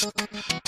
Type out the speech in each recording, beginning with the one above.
Thanks.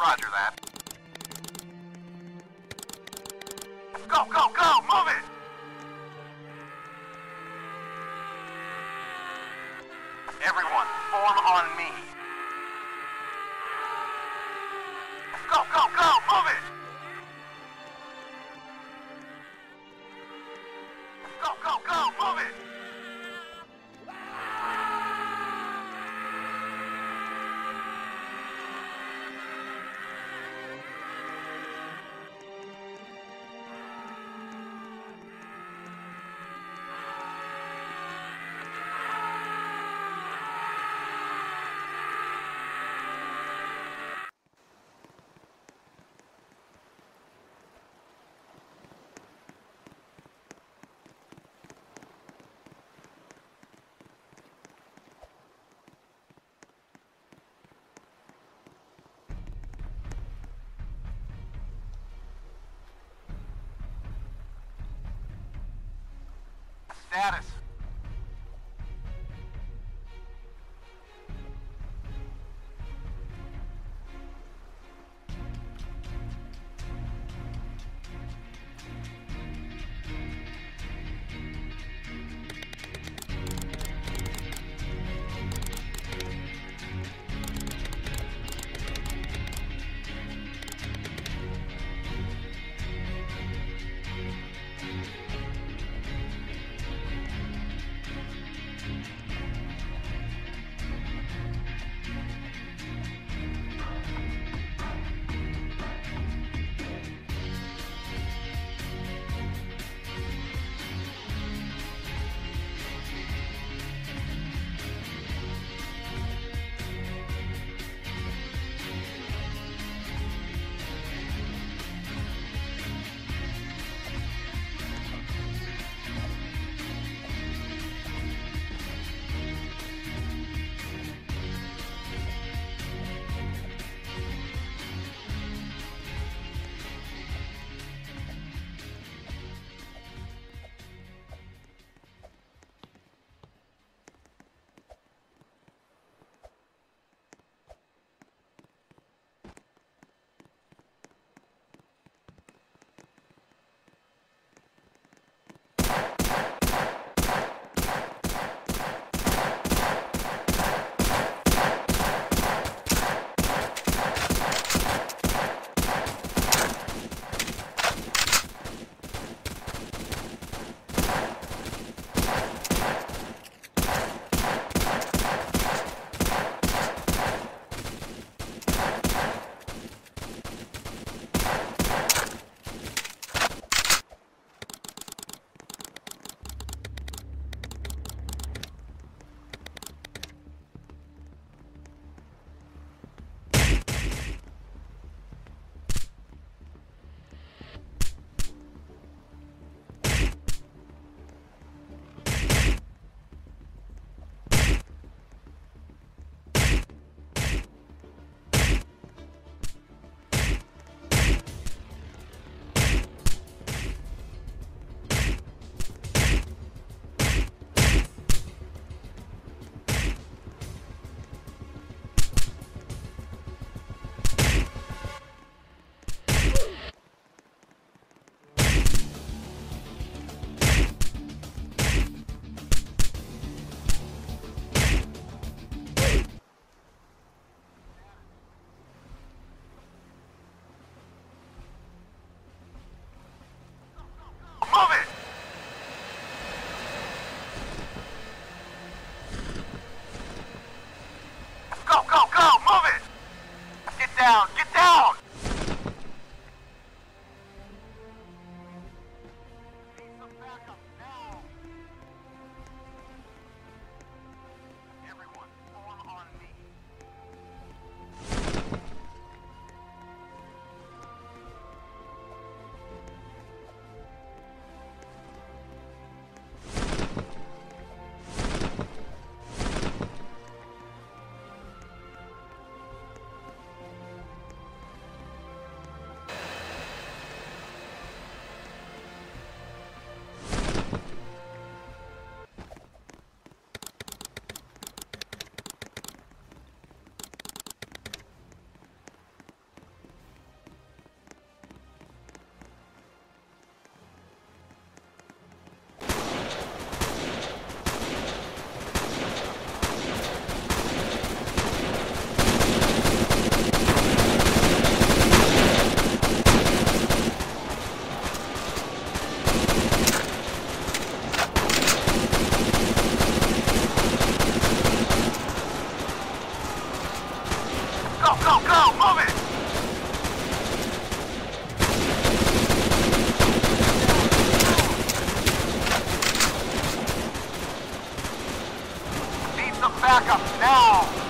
Roger that. Go, go, go! Move it! Everyone, form on me. Go, go, go! Move it! Go, go, go! Move it! Status. Back up now!